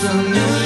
So new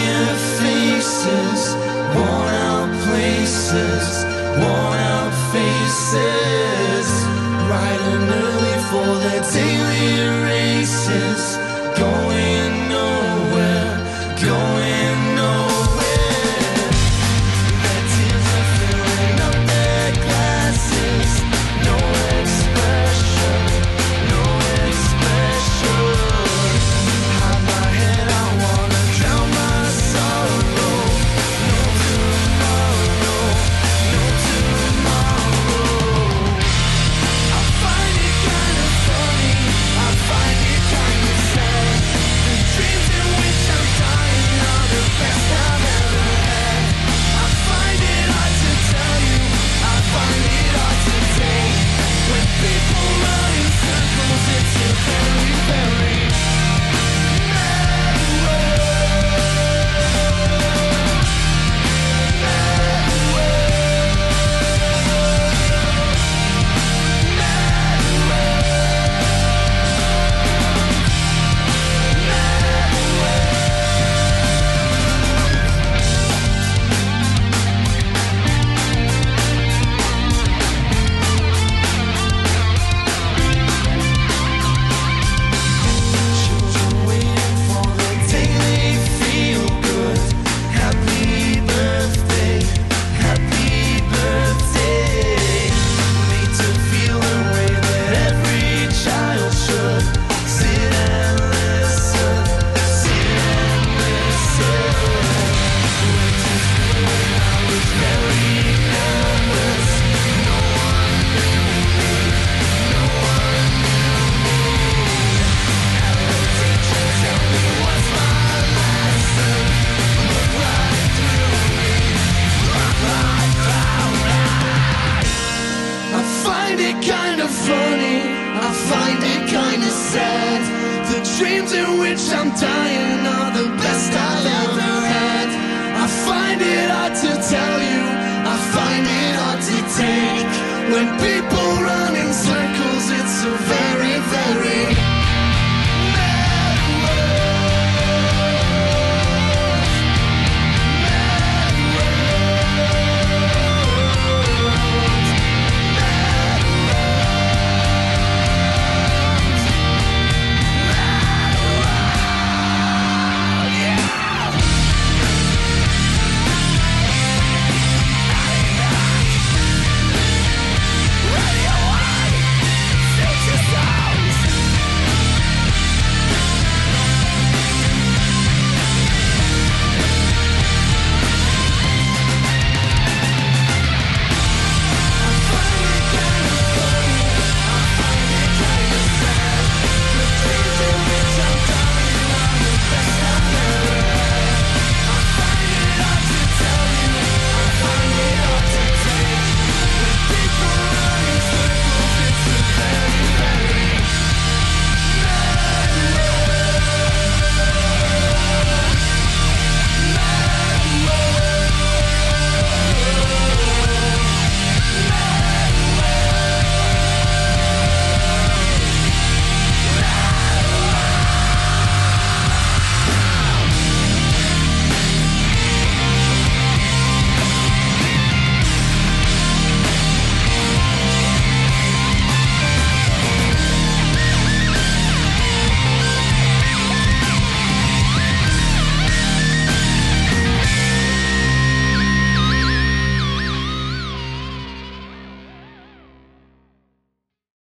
kinda. The dreams in which I'm dying are the best I've ever had. I find it hard to tell you, I find it hard to take when people